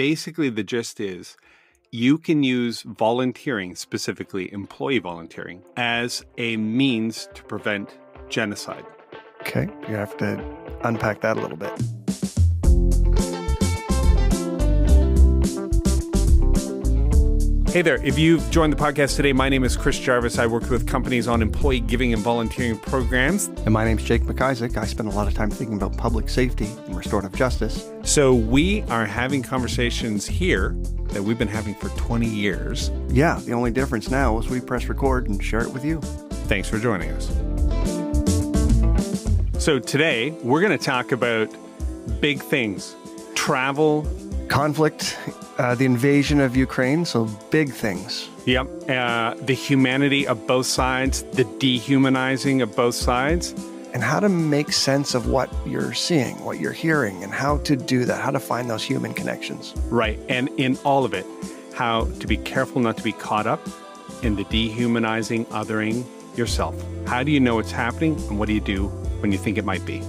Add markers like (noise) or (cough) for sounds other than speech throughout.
basically, the gist is you can use volunteering, specifically employee volunteering, as a means to prevent genocide. Okay, you have to unpack that a little bit. Hey there. If you've joined the podcast today, my name is Chris Jarvis. I work with companies on employee giving and volunteering programs. And my name's Jake McIsaac. I spend a lot of time thinking about public safety and restorative justice. So we are having conversations here that we've been having for 20 years. Yeah, the only difference now is we press record and share it with you. Thanks for joining us. So today we're going to talk about big things travel, conflict, uh, the invasion of Ukraine, so big things. Yep. Uh, the humanity of both sides, the dehumanizing of both sides. And how to make sense of what you're seeing, what you're hearing, and how to do that, how to find those human connections. Right. And in all of it, how to be careful not to be caught up in the dehumanizing, othering yourself. How do you know it's happening, and what do you do when you think it might be?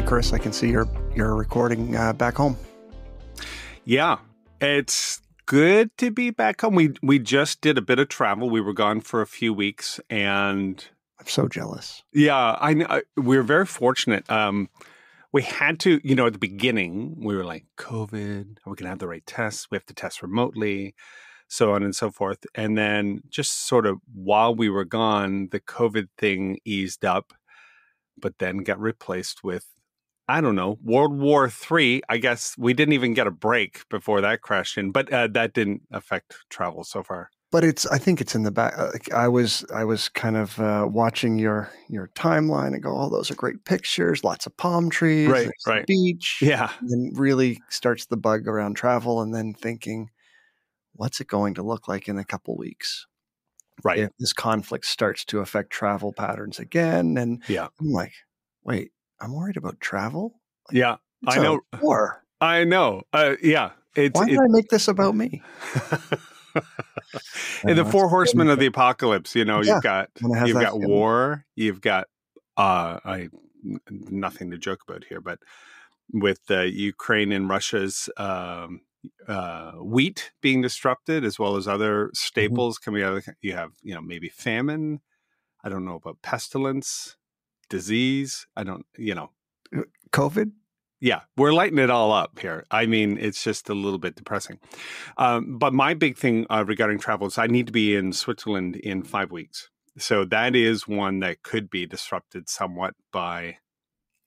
Hey, Chris, I can see you're you're recording uh, back home. Yeah, it's good to be back home. We we just did a bit of travel. We were gone for a few weeks, and I'm so jealous. Yeah, I know. We are very fortunate. Um, we had to, you know, at the beginning, we were like, COVID, are we going to have the right tests? We have to test remotely, so on and so forth. And then just sort of while we were gone, the COVID thing eased up, but then got replaced with I don't know, World War Three. I guess we didn't even get a break before that crashed in, but uh, that didn't affect travel so far. But it's, I think it's in the back. I was, I was kind of uh, watching your your timeline and go, oh, those are great pictures, lots of palm trees, right, right, beach, yeah. And then really starts the bug around travel, and then thinking, what's it going to look like in a couple weeks? Right. If this conflict starts to affect travel patterns again, and yeah, I'm like, wait, I'm worried about travel. Like, yeah, I know. War. I know. Uh, yeah. It's, Why did I make this about me? (laughs) In the four horsemen of the apocalypse, you know, yeah, you've got you've got feeling. war, you've got uh, I nothing to joke about here, but with uh, Ukraine and Russia's um, uh, wheat being disrupted, as well as other mm-hmm. staples mm-hmm. coming out, of the, you have you know maybe famine. I don't know about pestilence disease. I don't, you know, uh, COVID. Yeah, we're lighting it all up here. I mean, it's just a little bit depressing. Um, but my big thing uh, regarding travel is I need to be in Switzerland in five weeks. So that is one that could be disrupted somewhat by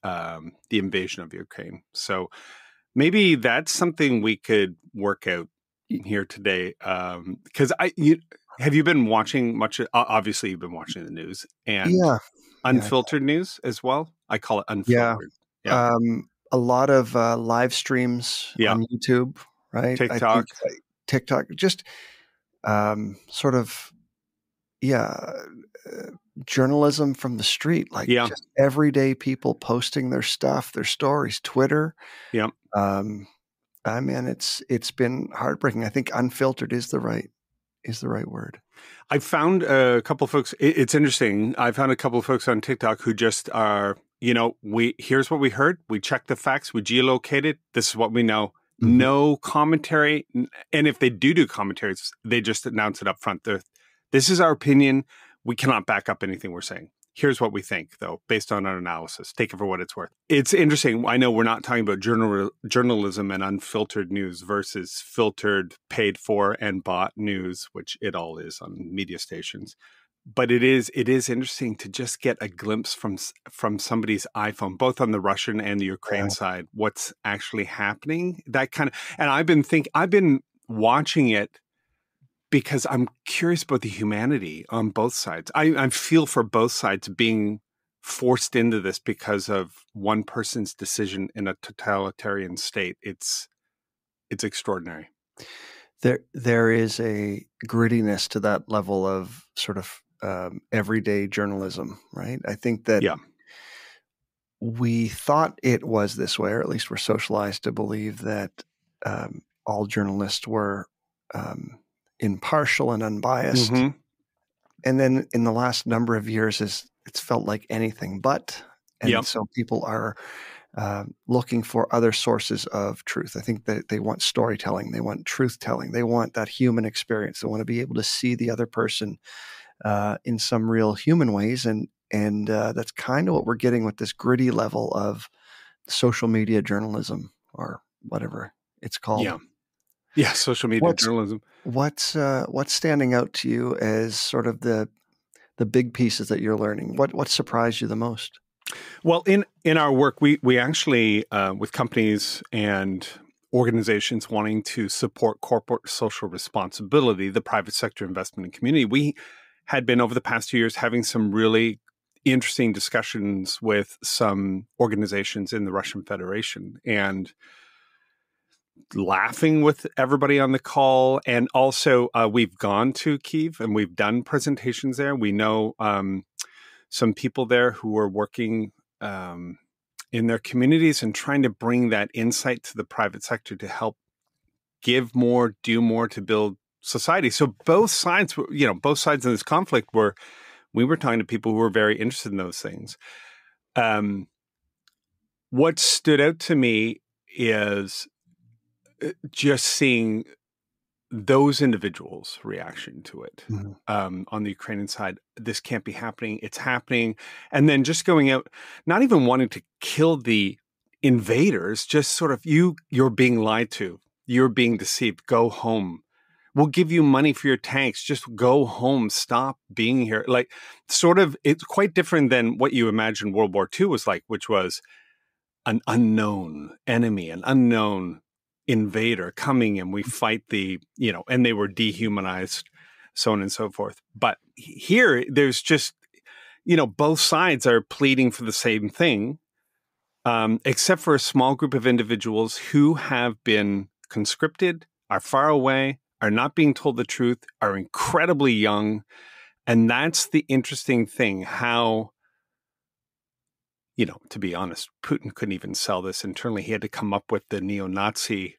um, the invasion of Ukraine. So maybe that's something we could work out here today. Because um, I, you, have you been watching much? Obviously, you've been watching the news, and yeah, unfiltered yeah. news as well. I call it unfiltered. Yeah. yeah. Um, a lot of uh, live streams yeah. on YouTube, right? TikTok, think, TikTok, just um, sort of, yeah, uh, journalism from the street, like yeah. just everyday people posting their stuff, their stories, Twitter. Yeah. Um, I mean, it's it's been heartbreaking. I think unfiltered is the right is the right word. I found a couple folks. It's interesting. I found a couple of folks on TikTok who just are, you know, we here's what we heard. We checked the facts. We geolocated. This is what we know. Mm-hmm. No commentary. And if they do do commentaries, they just announce it up front. They're, this is our opinion. We cannot back up anything we're saying here's what we think though based on our analysis. Take it for what it's worth. It's interesting i know we're not talking about journal, journalism and unfiltered news versus filtered paid for and bought news which it all is on media stations. But it is it is interesting to just get a glimpse from from somebody's iphone both on the russian and the ukraine yeah. side what's actually happening. That kind of and i've been think i've been watching it because I'm curious about the humanity on both sides. I, I feel for both sides being forced into this because of one person's decision in a totalitarian state. It's it's extraordinary. There there is a grittiness to that level of sort of um, everyday journalism, right? I think that yeah. we thought it was this way, or at least we're socialized to believe that um, all journalists were um, impartial and unbiased. Mm-hmm. and then in the last number of years, is it's felt like anything but, and yep. so people are uh, looking for other sources of truth. I think that they want storytelling, they want truth telling, they want that human experience. They want to be able to see the other person uh, in some real human ways, and and uh, that's kind of what we're getting with this gritty level of social media journalism or whatever it's called. Yeah, yeah, social media what's, journalism. What's uh, what's standing out to you as sort of the the big pieces that you're learning? What what surprised you the most? Well, in in our work, we we actually uh, with companies and organizations wanting to support corporate social responsibility, the private sector investment and community, we had been over the past two years having some really interesting discussions with some organizations in the Russian Federation and laughing with everybody on the call. And also, uh, we've gone to Kiev and we've done presentations there. We know um, some people there who are working um, in their communities and trying to bring that insight to the private sector to help give more, do more to build society. So both sides, you know, both sides in this conflict were, we were talking to people who were very interested in those things. Um, what stood out to me is just seeing those individuals' reaction to it mm-hmm. um, on the Ukrainian side. This can't be happening. It's happening, and then just going out, not even wanting to kill the invaders, just sort of you. You're being lied to. You're being deceived. Go home. We'll give you money for your tanks. Just go home. Stop being here. Like, sort of, it's quite different than what you imagine World War II was like, which was an unknown enemy, an unknown invader coming and we fight the, you know, and they were dehumanized, so on and so forth. But here, there's just, you know, both sides are pleading for the same thing, um, except for a small group of individuals who have been conscripted, are far away, are not being told the truth, are incredibly young. And that's the interesting thing how you know, to be honest, Putin couldn't even sell this internally. He had to come up with the neo-Nazi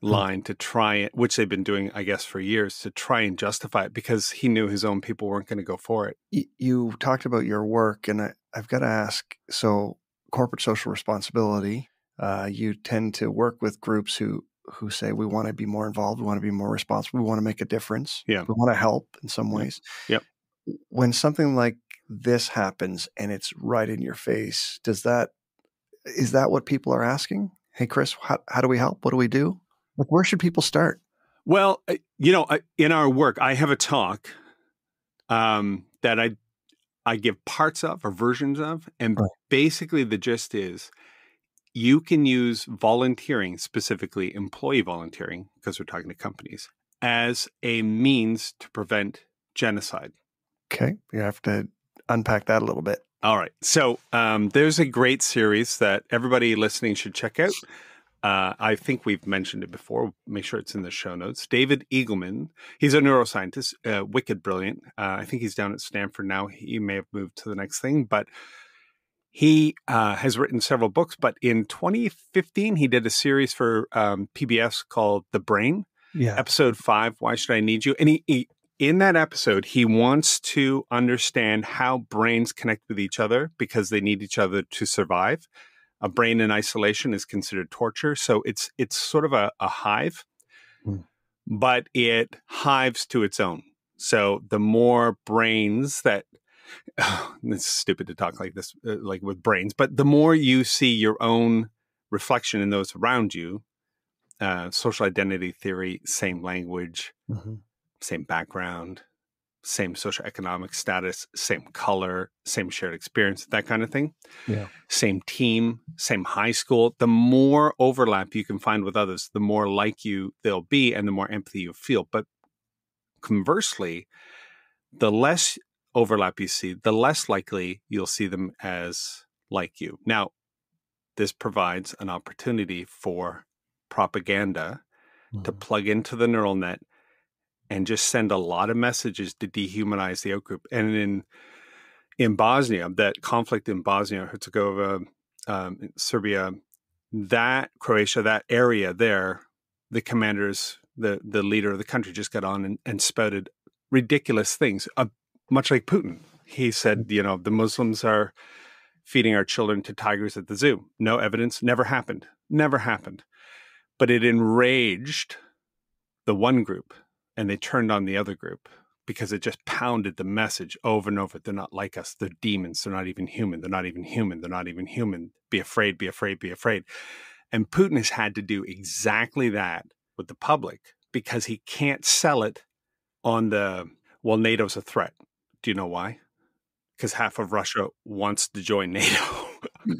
hmm. line to try it, which they've been doing, I guess, for years to try and justify it because he knew his own people weren't going to go for it. You talked about your work, and I, have got to ask. So, corporate social responsibility. Uh, you tend to work with groups who who say we want to be more involved, we want to be more responsible, we want to make a difference, yeah, we want to help in some ways. Yep. When something like this happens and it's right in your face, does that is that what people are asking? Hey, Chris, how, how do we help? What do we do? Like, where should people start? Well, you know, in our work, I have a talk um, that I I give parts of or versions of, and right. basically the gist is you can use volunteering, specifically employee volunteering, because we're talking to companies, as a means to prevent genocide. Okay, you have to unpack that a little bit. All right. So um, there's a great series that everybody listening should check out. Uh, I think we've mentioned it before. Make sure it's in the show notes. David Eagleman, he's a neuroscientist, uh, wicked brilliant. Uh, I think he's down at Stanford now. He may have moved to the next thing, but he uh, has written several books. But in 2015, he did a series for um, PBS called The Brain. Yeah. Episode five, Why Should I Need You? And he, he in that episode, he wants to understand how brains connect with each other because they need each other to survive. A brain in isolation is considered torture, so it's it's sort of a, a hive, mm. but it hives to its own. So the more brains that (sighs) oh, it's stupid to talk like this, uh, like with brains, but the more you see your own reflection in those around you, uh, social identity theory, same language, mm-hmm same background, same socioeconomic status, same color, same shared experience, that kind of thing. Yeah. Same team, same high school. The more overlap you can find with others, the more like you they'll be and the more empathy you feel. But conversely, the less overlap you see, the less likely you'll see them as like you. Now, this provides an opportunity for propaganda mm-hmm. to plug into the neural net and just send a lot of messages to dehumanize the outgroup. And in in Bosnia, that conflict in Bosnia Herzegovina, um, Serbia, that Croatia, that area there, the commanders, the the leader of the country just got on and, and spouted ridiculous things. Uh, much like Putin. He said, you know, the Muslims are feeding our children to tigers at the zoo. No evidence, never happened. Never happened. But it enraged the one group and they turned on the other group because it just pounded the message over and over. They're not like us. They're demons. They're not even human. They're not even human. They're not even human. Be afraid, be afraid, be afraid. And Putin has had to do exactly that with the public because he can't sell it on the, well, NATO's a threat. Do you know why? Because half of Russia wants to join (laughs) NATO.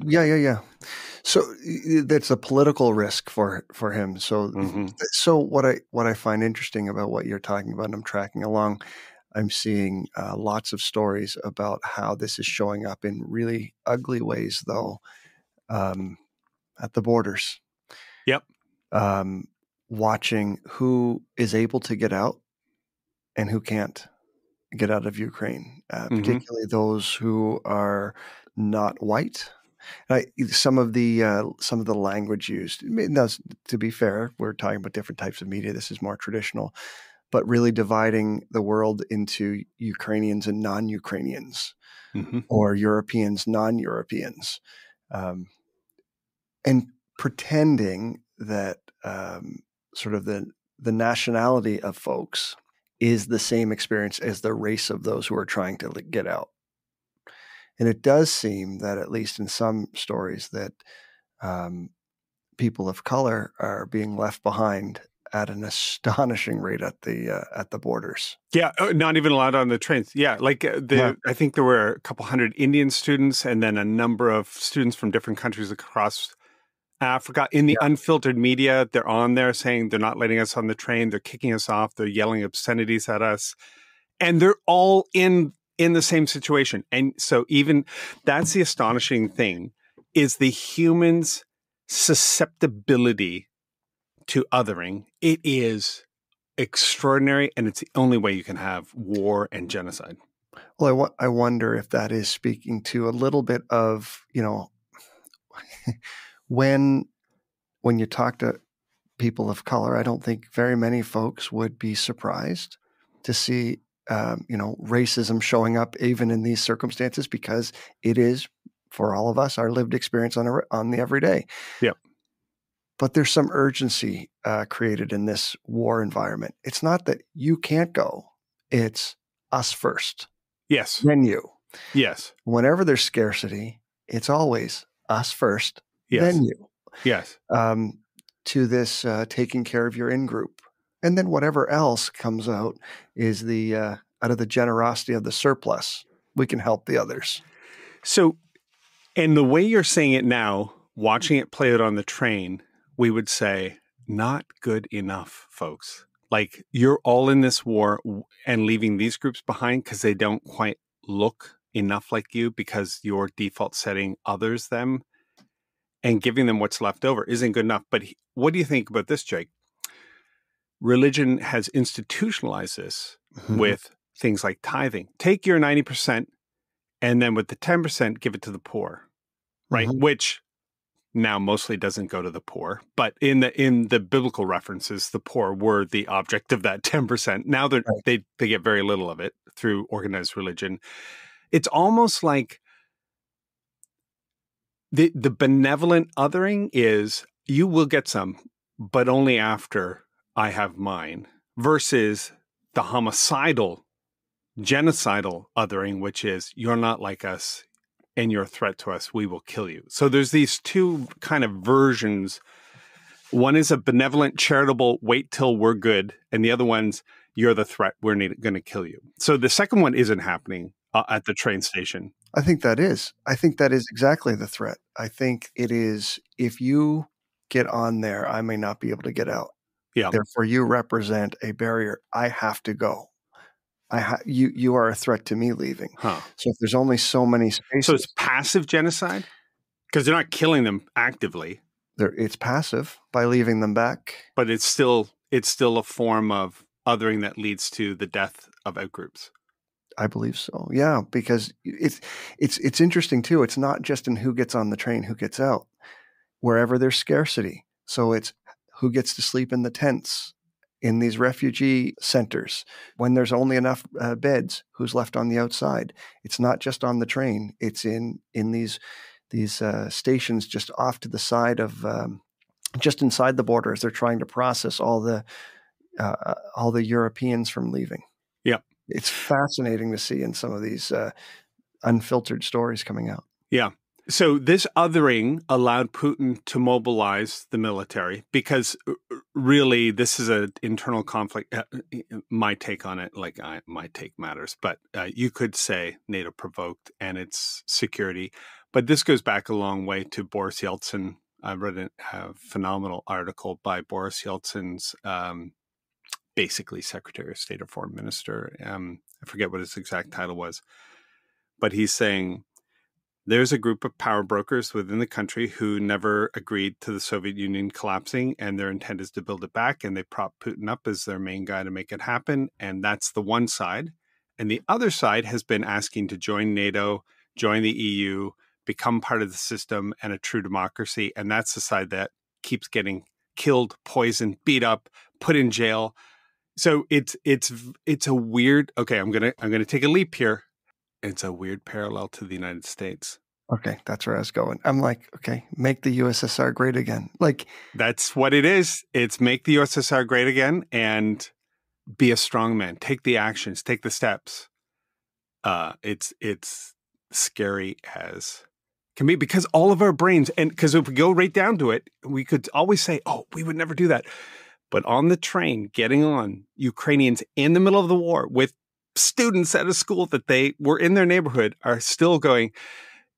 Yeah, yeah, yeah. So that's a political risk for for him. So mm-hmm. so what I what I find interesting about what you're talking about, and I'm tracking along. I'm seeing uh, lots of stories about how this is showing up in really ugly ways, though, um, at the borders. Yep. Um, watching who is able to get out and who can't get out of Ukraine, uh, mm-hmm. particularly those who are not white. I, some of the uh, some of the language used. Now, to be fair, we're talking about different types of media. This is more traditional, but really dividing the world into Ukrainians and non-Ukrainians, mm-hmm. or Europeans, non-Europeans, um, and pretending that um, sort of the the nationality of folks is the same experience as the race of those who are trying to get out. And it does seem that, at least in some stories, that um, people of color are being left behind at an (laughs) astonishing rate at the uh, at the borders. Yeah, uh, not even allowed on the trains. Yeah, like uh, the yeah. I think there were a couple hundred Indian students and then a number of students from different countries across Africa in the yeah. unfiltered media. They're on there saying they're not letting us on the train. They're kicking us off. They're yelling obscenities at us, and they're all in in the same situation. And so, even that's the astonishing thing is the human's susceptibility to othering. It is extraordinary, and it's the only way you can have war and genocide. Well, I, w- I wonder if that is speaking to a little bit of you know (laughs) when when you talk to people of color, I don't think very many folks would be surprised to see um, you know racism showing up even in these circumstances because it is for all of us our lived experience on a, on the everyday. Yep. But there's some urgency uh, created in this war environment. It's not that you can't go; it's us first. Yes. Then you. Yes. Whenever there's scarcity, it's always us first, yes. then you. Yes. Um, to this uh, taking care of your in group. And then whatever else comes out is the uh, out of the generosity of the surplus, we can help the others. So, and the way you're saying it now, watching it play out on the train, we would say, not good enough, folks. Like you're all in this war and leaving these groups behind because they don't quite look enough like you because your default setting others them and giving them what's left over isn't good enough. But what do you think about this, Jake? Religion has institutionalized this mm-hmm. with things like tithing. Take your 90% and then with the 10%, give it to the poor, right? Mm-hmm. Which now mostly doesn't go to the poor, but in the in the biblical references, the poor were the object of that (laughs) 10%. Now they right. they they get very little of it through organized religion. It's almost like the the benevolent othering is you will get some, but only after I have mine, versus the homicidal, genocidal othering, which is you're not like us and you're a threat to us, we will kill you. So there's these two kind of versions. One is a benevolent, charitable, wait till we're good, and the other one's you're the threat, we're going to kill you. So the second one isn't happening uh, at the train station. I think that is. I think that is exactly the threat. I think it is if you get on there, I may not be able to get out. Yeah. Therefore, you represent a barrier. I have to go. I ha- you you are a threat to me leaving. Huh. So if there's only so many spaces, so it's passive genocide because they're not killing them actively. They're, it's passive by leaving them back, but it's still it's still a form of othering that leads to the death of outgroups. I believe so. Yeah, because it's it's it's interesting too. It's not just in who gets on the train, who gets out. Wherever there's scarcity, so it's who gets to sleep in the tents in these refugee centers when there's only enough uh, beds who's left on the outside it's not just on the train it's in in these these uh, stations just off to the side of um, just inside the border as they're trying to process all the uh, all the Europeans from leaving. Yeah, it's fascinating to see in some of these uh, unfiltered stories coming out. Yeah, so this othering allowed Putin to mobilize the military because uh, uh, really this is an internal conflict. Uh, my take on it, like I, my take matters, but uh, you could say NATO provoked and its security. But this goes back a long way to Boris Yeltsin. I read a, a phenomenal article by Boris Yeltsin's um, basically Secretary of State or Foreign Minister. Um, I forget what his exact title was, but he's saying there's a group of power brokers within the country who never agreed to the Soviet Union collapsing, and their intent is to build it back. And they prop Putin up as their main guy to make it happen. And that's the one side. And the other side has been asking to join NATO, join the EU, become part of the system and a true democracy. And that's the side that keeps getting killed, poisoned, beat up, put in jail. So it's it's it's a weird. Okay, I'm gonna I'm gonna take a leap here it's a weird parallel to the United States. Okay, that's where I was going. I'm like, okay, make the USSR great again. Like that's what it is. It's make the USSR great again and be a strong man. Take the actions, take the steps. Uh, it's it's scary as can be because all of our brains and because if we go right down to it, we could always say, "Oh, we would never do that." But on the train, getting on Ukrainians in the middle of the war with students at a school that they were in their neighborhood are still going,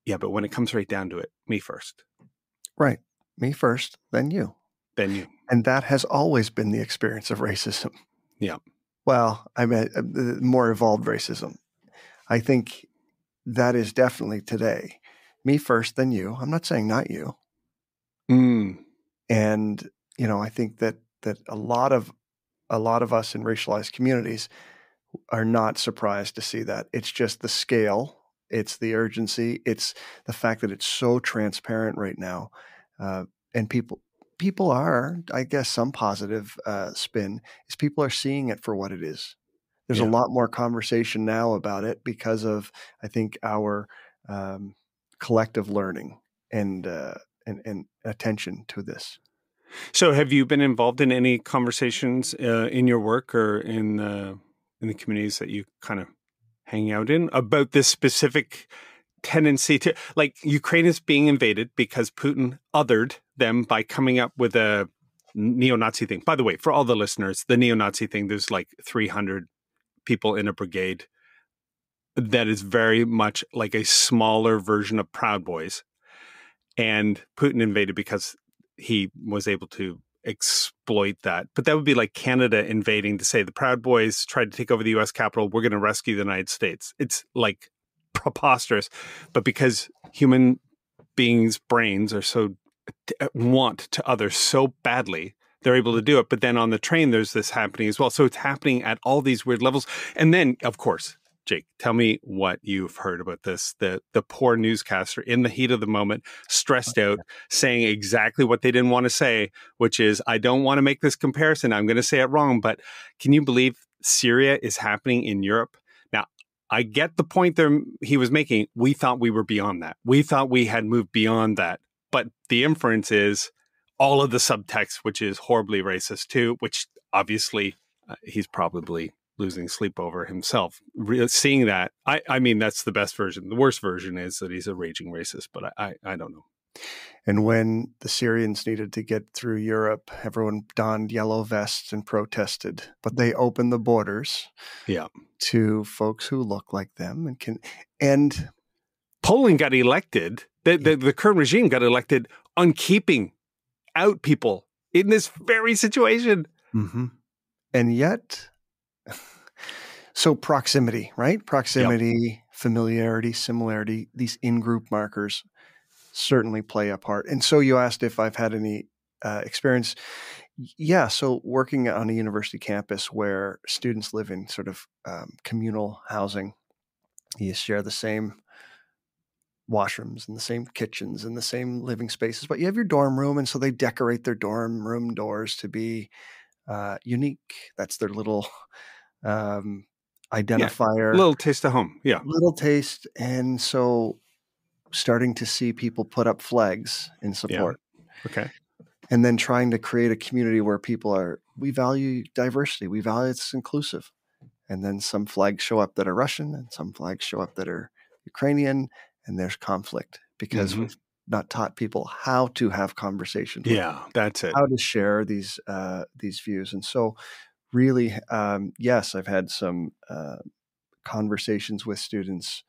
yeah, but when it comes right down to it, me first. Right. Me first, then you. Then you. And that has always been the experience of racism. Yeah. Well, I mean, uh, more evolved racism. I think that is definitely today. Me first, then you. I'm not saying not you. Mm. And you know, I think that that a lot of a lot of us in racialized communities are not surprised to see that. It's just the scale, it's the urgency, it's the fact that it's so transparent right now, uh, and people people are, I guess, some positive uh, spin is people are seeing it for what it is. There's yeah. a lot more conversation now about it because of I think our um, collective learning and, uh, and and attention to this. So, have you been involved in any conversations uh, in your work or in in the communities that you kind of hang out in about this specific tendency to like Ukraine is being invaded because Putin othered them by coming up with a neo-Nazi thing. By the way, for all the listeners, the neo-Nazi thing, there's like 300 people in a brigade that is very much like a smaller version of Proud Boys. And Putin invaded because he was able to exploit that. But that would be like Canada invading to say the Proud Boys tried to take over the US Capitol, we're going to rescue the United States. It's like preposterous. But because human beings' brains are so uh, want to others so badly, they're able to do it. But then on the train, there's this happening as well. So it's happening at all these weird levels. And then, of course, Jake, tell me what you've heard about this. The the poor newscaster in the heat of the moment, stressed out, saying exactly what they didn't want to say, which is, I don't want to make this comparison. I'm going to say it wrong, but can you believe Syria is happening in Europe? Now, I get the point there he was making. We thought we were beyond that. We thought we had moved beyond that. But the inference is all of the subtext, which is horribly racist too, which obviously uh, he's probably losing sleep over himself. Re- seeing that, I, I mean, that's the best version. The worst version is that he's a raging racist, but I, I, I don't know. And when the Syrians needed to get through Europe, everyone donned yellow vests and protested. But they opened the borders, yeah, to folks who look like them and can. And Poland got elected. The, the, the current regime got elected on keeping out people in this very situation. Mm-hmm. And yet, (laughs) so proximity, right? Proximity, yep. familiarity, similarity, these in-group markers certainly play a part. And so you asked if I've had any uh, experience. Yeah, so working on a university campus where students live in sort of um, communal housing, you share the same washrooms and the same kitchens and the same living spaces, but you have your dorm room, and so they decorate their dorm room doors to be uh, unique. That's their little um, identifier. Yeah. Little taste of home. Yeah. Little taste. And so starting to see people put up flags in support. Yeah. Okay. And then trying to create a community where people are, we value diversity, we value it's inclusive. And then some flags show up that are Russian and some flags show up that are Ukrainian, and there's conflict because mm-hmm. we've not taught people how to have conversations. Yeah, that's it. How to share these uh, these views, and so really, um, yes, I've had some uh, conversations with students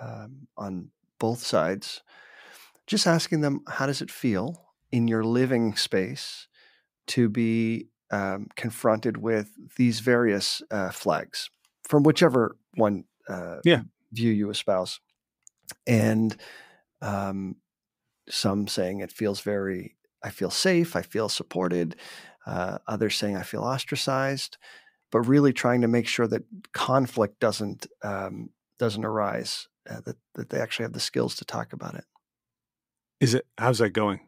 um, on both sides, just asking them, how does it feel in your living space to be um, confronted with these various uh, flags from whichever one uh, yeah. view you espouse, and um, some saying it feels very, I feel safe, I feel supported uh, others saying I feel ostracized, but really trying to make sure that conflict doesn't um, doesn't arise, uh, that that they actually have the skills to talk about it. Is it? How's that going?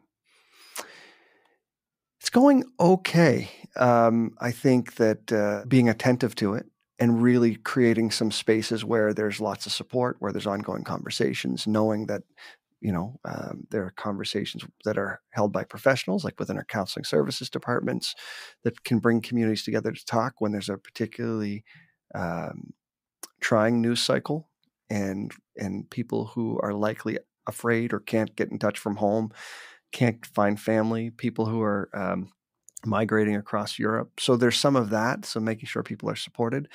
It's going okay. Um, I think that uh, being attentive to it and really creating some spaces where there's lots of support, where there's ongoing conversations, knowing that you know, um, there are conversations that are held by professionals, like within our counseling services departments, that can bring communities together to talk when there's a particularly um, trying news cycle, and and people who are likely afraid or can't get in touch from home, can't find family, people who are um, migrating across Europe. So there's some of that. So making sure people are supported,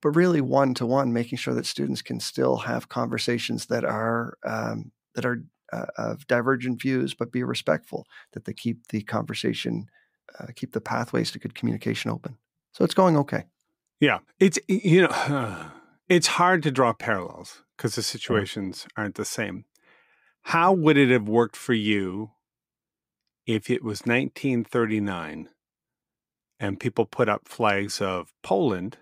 but really one to one, making sure that students can still have conversations that are um, that are uh, of divergent views, but be respectful, that they keep the conversation, uh, keep the pathways to good communication open. So it's going okay. Yeah. It's, you know, (sighs) it's hard to draw parallels because the situations aren't the same. How would it have worked for you if it was 1939 and people put up flags of Poland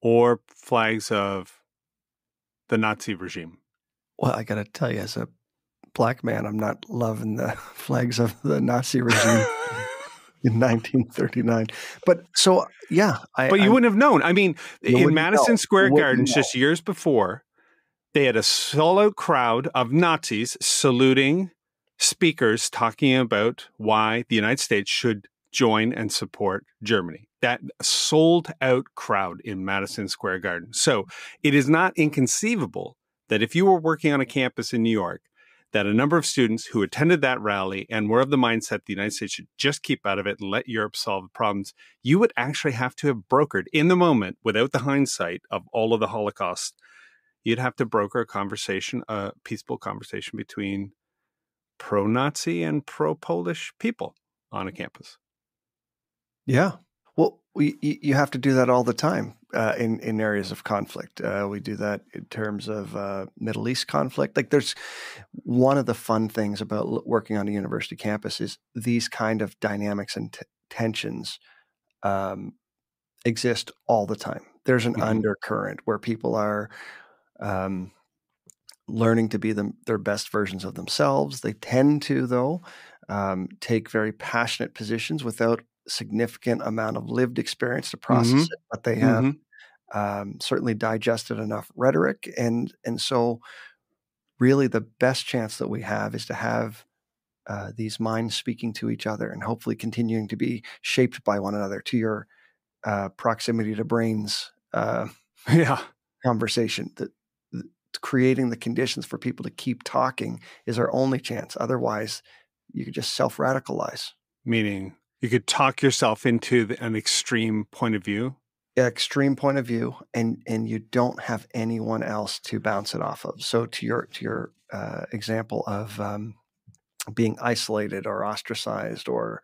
or flags of the Nazi regime? Well, I got to tell you, as a black man, I'm not loving the (laughs) flags of the Nazi regime. (laughs) in 1939. But so, yeah. I, but you I, wouldn't have known. I mean, in Madison know. Square Gardens just years before, they had a solo crowd of Nazis saluting speakers talking about why the United States should join and support Germany. That sold out crowd in Madison Square Garden. So it is not inconceivable that if you were working on a campus in New York, that a number of students who attended that rally and were of the mindset the United States should just keep out of it and let Europe solve the problems, you would actually have to have brokered in the moment, without the hindsight of all of the Holocaust, you'd have to broker a conversation, a peaceful conversation between pro Nazi and pro Polish people on a campus. Yeah. Well, we, you have to do that all the time uh, in in areas of conflict. Uh, we do that in terms of uh, Middle East conflict. Like, there's one of the fun things about working on a university campus is these kind of dynamics and t- tensions um, exist all the time. There's an mm-hmm. undercurrent where people are um, learning to be them, their best versions of themselves. They tend to, though, um, take very passionate positions without significant amount of lived experience to process mm-hmm. it, but they have mm-hmm. um, certainly digested enough rhetoric, and and so really the best chance that we have is to have uh, these minds speaking to each other and hopefully continuing to be shaped by one another. To your uh, proximity to brains, uh, (laughs) yeah, conversation that creating the conditions for people to keep talking is our only chance. Otherwise, you could just self radicalize. Meaning you could talk yourself into the, an extreme point of view. Extreme point of view, and and you don't have anyone else to bounce it off of. So to your to your uh, example of um, being isolated or ostracized or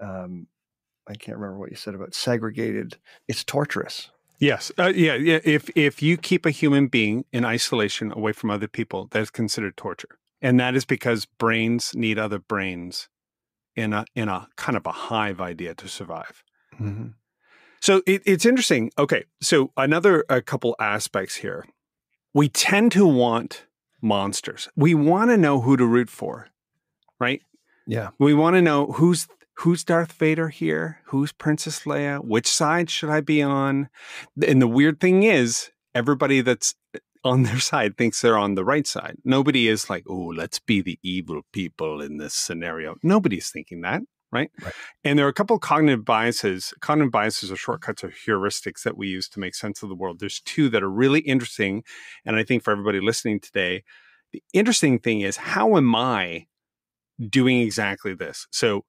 um, I can't remember what you said about segregated. It's torturous. Yes, uh, yeah, yeah. If if you keep a human being in isolation away from other people, that is considered torture, and that is because brains need other brains in a in a kind of a hive idea to survive. Mm-hmm. So it, it's interesting. Okay, so another a couple aspects here. We tend to want monsters. We want to know who to root for, right? Yeah. We want to know who's who's Darth Vader here? Who's Princess Leia? Which side should I be on? And the weird thing is, everybody that's on their side thinks they're on the right side. Nobody is like, oh, let's be the evil people in this scenario. Nobody's thinking that. Right? right? And there are a couple of cognitive biases. Cognitive biases are shortcuts or heuristics that we use to make sense of the world. There's two that are really interesting. And I think for everybody listening today, the interesting thing is how am I doing exactly this? So,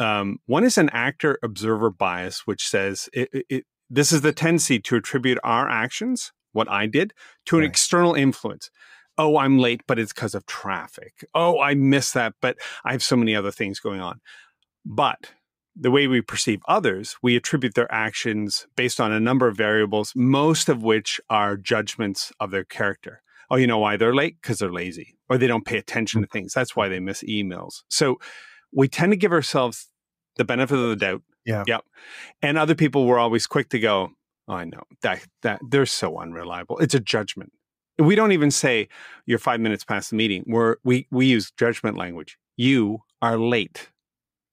um, one is an actor observer bias, which says it, it, this is the tendency to attribute our actions what I did to an right. external influence. Oh, I'm late, but it's because of traffic. Oh, I missed that, but I have so many other things going on. But the way we perceive others, we attribute their actions based on a number of variables, most of which are judgments of their character. Oh, you know why they're late? Because they're lazy or they don't pay attention to mm. things. That's why they miss emails. So we tend to give ourselves the benefit of the doubt. Yeah. Yep. And other people were always quick to go, I know that that they're so unreliable. It's a judgment. We don't even say you're five minutes past the meeting. We're, we we use judgment language. You are late,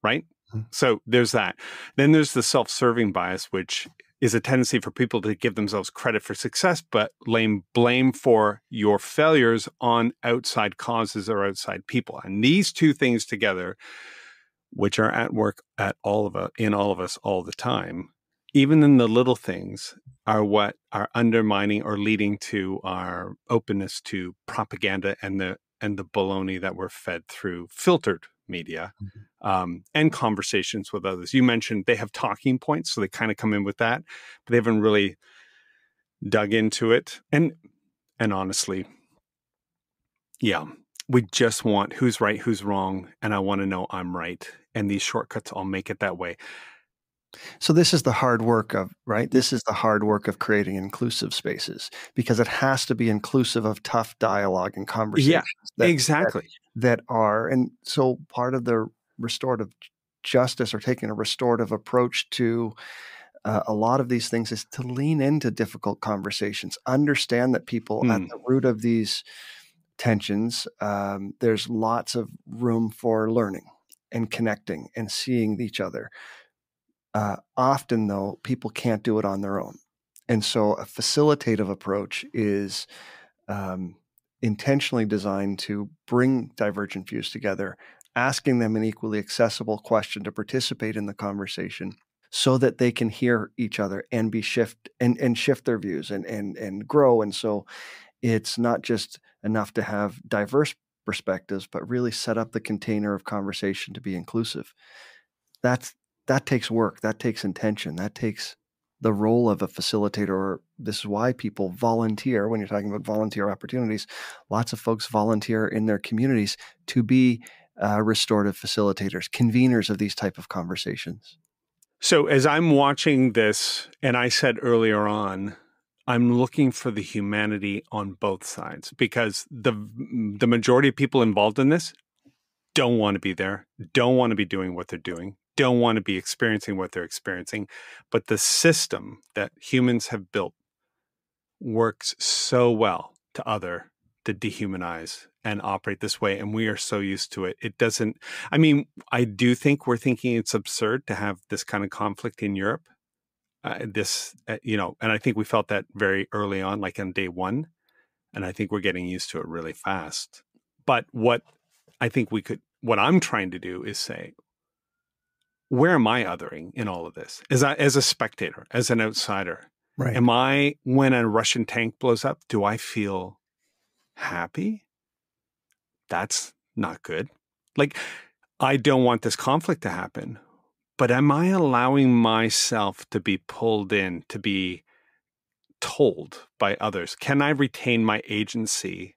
right? Mm-hmm. So there's that. Then there's the self-serving bias, which is a tendency for people to give themselves credit for success, but blame blame for your failures on outside causes or outside people. And these two things together, which are at work at all of us in all of us all the time, even in the little things, are what are undermining or leading to our openness to propaganda and the and the baloney that we're fed through filtered media mm-hmm. um, and conversations with others. You mentioned they have talking points, so they kind of come in with that, but they haven't really dug into it. And and honestly, yeah, we just want who's right, who's wrong, and I want to know I'm right. And these shortcuts all make it that way. So this is the hard work of right. This is the hard work of creating inclusive spaces because it has to be inclusive of tough dialogue and conversations. Yeah, that, exactly. That, that are and so part of the restorative justice or taking a restorative approach to uh, a lot of these things is to lean into difficult conversations, understand that people mm. at hmm. the root of these tensions, um, there's lots of room for learning and connecting and seeing each other. Uh, often, though, people can't do it on their own. And so a facilitative approach is um, intentionally designed to bring divergent views together, asking them an equally accessible question to participate in the conversation so that they can hear each other and be shift and, and shift their views and, and, and grow. And so it's not just enough to have diverse perspectives, but really set up the container of conversation to be inclusive. That's that takes work, that takes intention, that takes the role of a facilitator. This is why people volunteer when you're talking about volunteer opportunities. Lots of folks volunteer in their communities to be uh, restorative facilitators, conveners of these type of conversations. So as I'm watching this, and I said earlier on, I'm looking for the humanity on both sides because the the majority of people involved in this don't want to be there, don't want to be doing what they're doing, don't want to be experiencing what they're experiencing. But the system that humans have built works so well to other to dehumanize and operate this way and we are so used to it it doesn't i mean i do think we're thinking it's absurd to have this kind of conflict in europe uh, this uh, you know and i think we felt that very early on like on day one and i think we're getting used to it really fast but what i think we could what i'm trying to do is say where am I othering in all of this? As I, as a spectator, as an outsider, right. am I when a Russian tank blows up? Do I feel happy? That's not good. Like I don't want this conflict to happen, but am I allowing myself to be pulled in, to be told by others? Can I retain my agency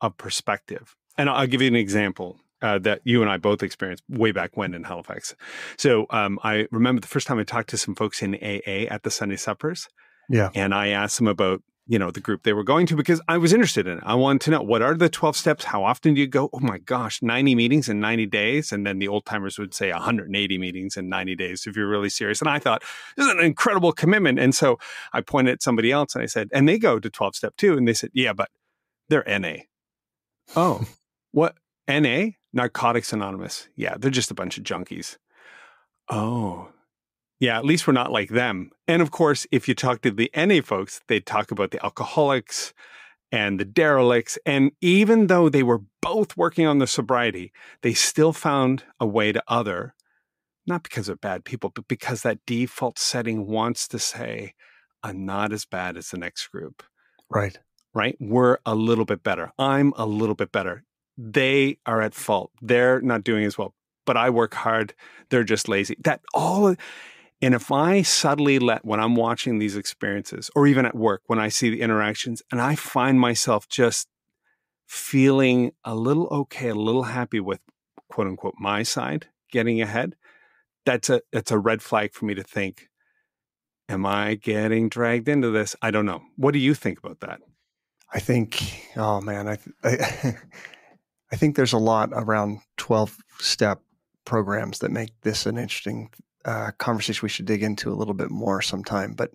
of perspective? And I'll give you an example uh, that you and I both experienced way back when in Halifax. So um, I remember the first time I talked to some folks in AA at the Sunday suppers. Yeah. And I asked them about, you know, the group they were going to because I was interested in it. I wanted to know what are the 12 steps? How often do you go? Oh my gosh, 90 meetings in 90 days. And then the old timers would say 180 meetings in 90 days if you're really serious. And I thought, this is an incredible commitment. And so I pointed at somebody else and I said, and they go to 12 step too. And they said, yeah, but they're NA. Oh, (laughs) what? NA? Narcotics Anonymous. Yeah, they're just a bunch of junkies. Oh, yeah, at least we're not like them. And of course, if you talk to the NA folks, they talk about the alcoholics and the derelicts. And even though they were both working on the sobriety, they still found a way to other, not because of bad people, but because that default setting wants to say, I'm not as bad as the next group. Right. Right. We're a little bit better. I'm a little bit better. They are at fault. They're not doing as well, but I work hard. They're just lazy. That all and if I subtly let, when I'm watching these experiences, or even at work, when I see the interactions, and I find myself just feeling a little okay, a little happy with quote unquote my side getting ahead, that's a that's a red flag for me to think, am I getting dragged into this? I don't know. What do you think about that? I think, oh man, I I, (laughs) I think there's a lot around 12 step programs that make this an interesting uh, conversation we should dig into a little bit more sometime, but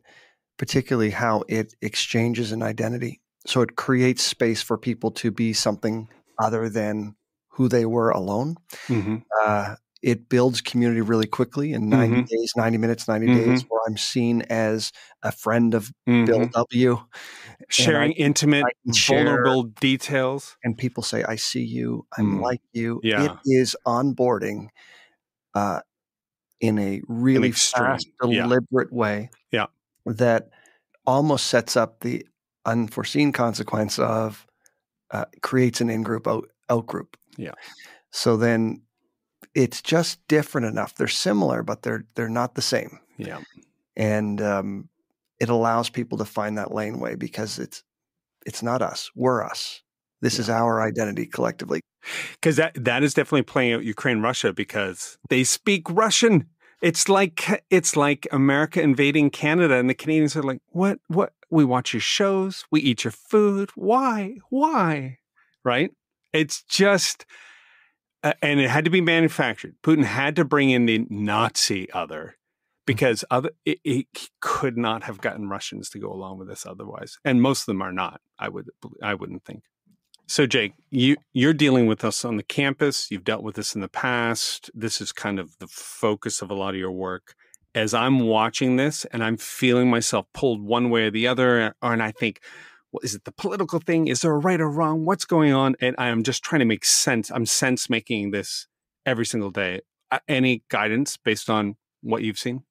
particularly how it exchanges an identity. So it creates space for people to be something other than who they were alone. Mm-hmm. Uh, it builds community really quickly in 90 mm-hmm. days, 90 minutes, 90 mm-hmm. days, where I'm seen as a friend of Bill mm-hmm. W. Sharing I, intimate, I vulnerable share, details. And people say, I see you, I'm mm. like you. Yeah. It is onboarding uh, in a really fast, deliberate yeah. way. Yeah. That almost sets up the unforeseen consequence of uh, creates an in-group out, out group. Yeah. So then it's just different enough. They're similar, but they're they're not the same. Yeah. And um, it allows people to find that laneway because it's it's not us. We're us. This yeah. is our identity collectively. Because that that is definitely playing out Ukraine Russia because they speak Russian. It's like it's like America invading Canada, and the Canadians are like, "What? What? We watch your shows, we eat your food. Why? Why? Right? It's just." Uh, and it had to be manufactured. Putin had to bring in the Nazi other mm-hmm. because other it, it, could not have gotten Russians to go along with this otherwise, and most of them are not. I would I wouldn't think. So, Jake, you you're dealing with us on the campus. You've dealt with this in the past. This is kind of the focus of a lot of your work. As I'm watching this, and I'm feeling myself pulled one way or the other, and I think, well, is it the political thing? Is there a right or wrong? What's going on? And I am just trying to make sense. I'm sense making this every single day. Any guidance based on what you've seen?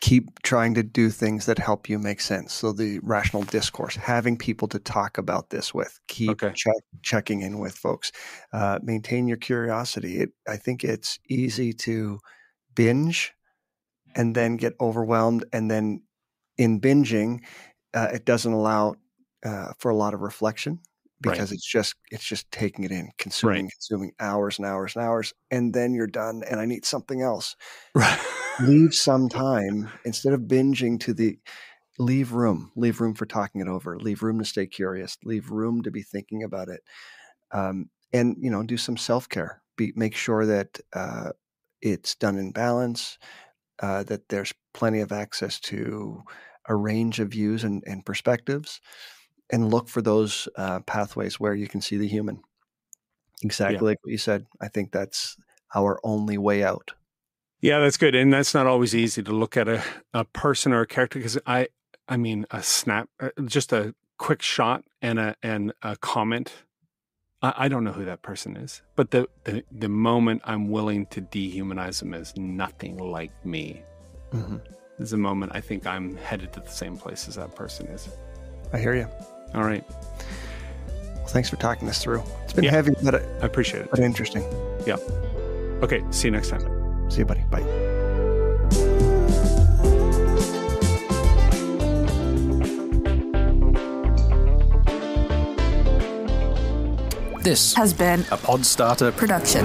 keep trying to do things that help you make sense. So the rational discourse, having people to talk about this with, keep okay. check, checking in with folks, uh, maintain your curiosity. It, I think it's easy to binge and then get overwhelmed, and then in binging, uh, it doesn't allow uh, for a lot of reflection because right. it's just it's just taking it in, consuming, right. consuming hours and hours and hours, and then you're done. And I need something else. Right. (laughs) leave some time instead of binging to the leave room, leave room for talking it over, leave room to stay curious, leave room to be thinking about it, um, and you know do some self care. Be make sure that uh, it's done in balance, uh, that there's plenty of access to a range of views and, and perspectives and look for those uh, pathways where you can see the human. Exactly yeah. like what you said. I think that's our only way out. Yeah, that's good, and that's not always easy to look at a, a person or a character because I, I mean, a snap, uh, just a quick shot and a and a comment. I, I don't know who that person is, but the, the the moment I'm willing to dehumanize them is nothing like me, mm-hmm. is the moment I think I'm headed to the same place as that person is. I hear you. All right. Well, thanks for talking this through. It's been yeah, heavy, but uh, I appreciate it. But interesting. Yeah. Okay. See you next time. See you, buddy. Bye. This has been a Podstarter production.